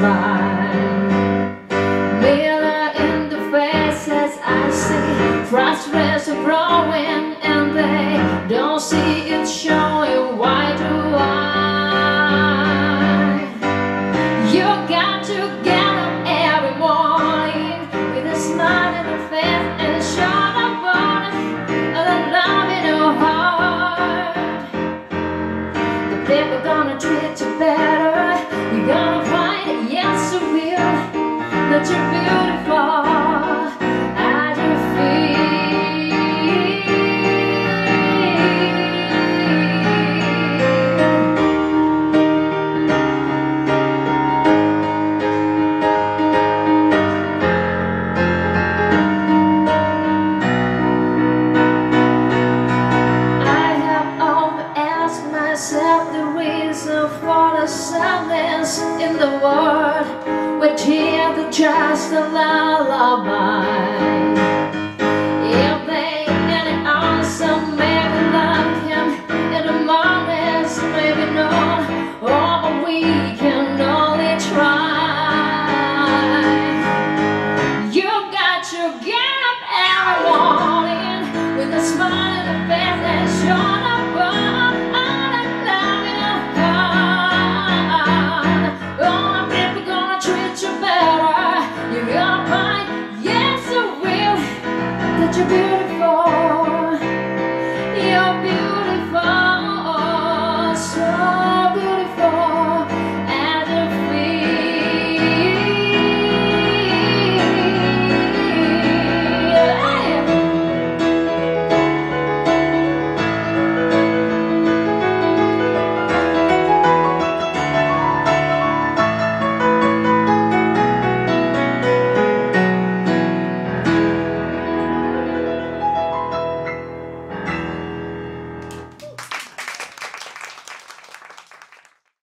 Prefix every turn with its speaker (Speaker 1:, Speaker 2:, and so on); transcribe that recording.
Speaker 1: by Mirror in the face as I see. Frustration growing and they don't see it showing. Why do I? You got to get up every morning With a smile on your face and a shot of water And a love in your heart. The people gonna treat you better. You're gonna find it, yes you will sadness in the world, which here the just a lullaby. such a beautiful